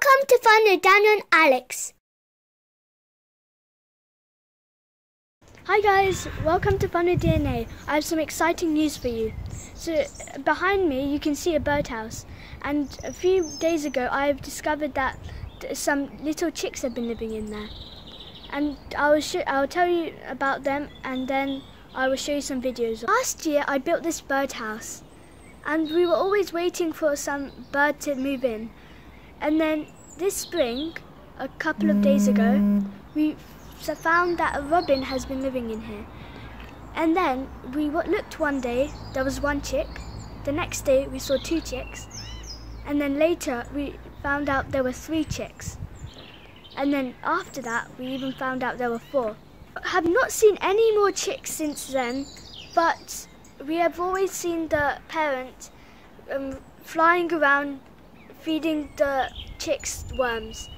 Welcome to with Daniel and Alex. Hi guys, welcome to Fun with D&A. I have some exciting news for you. So behind me you can see a birdhouse and a few days ago I have discovered that some little chicks have been living in there. And I will show, I will tell you about them and then I will show you some videos. Last year I built this birdhouse and we were always waiting for some bird to move in. And then this spring, a couple of days ago, we found that a robin has been living in here. And then we looked one day, there was one chick. The next day we saw two chicks. And then later we found out there were three chicks. And then after that we even found out there were four. I have not seen any more chicks since then, but we have always seen the parent um, flying around feeding the chicks worms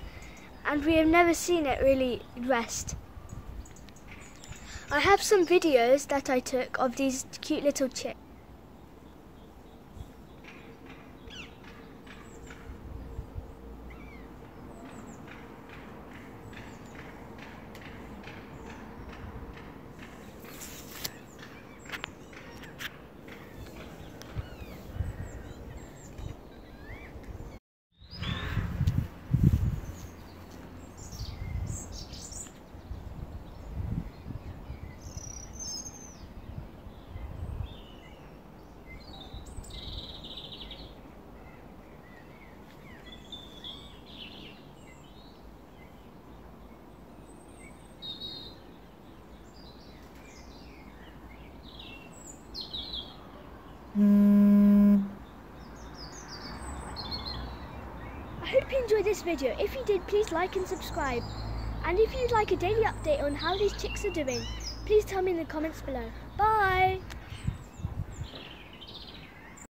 and we have never seen it really rest. I have some videos that I took of these cute little chicks. Hope you enjoyed this video. If you did, please like and subscribe. And if you'd like a daily update on how these chicks are doing, please tell me in the comments below. Bye!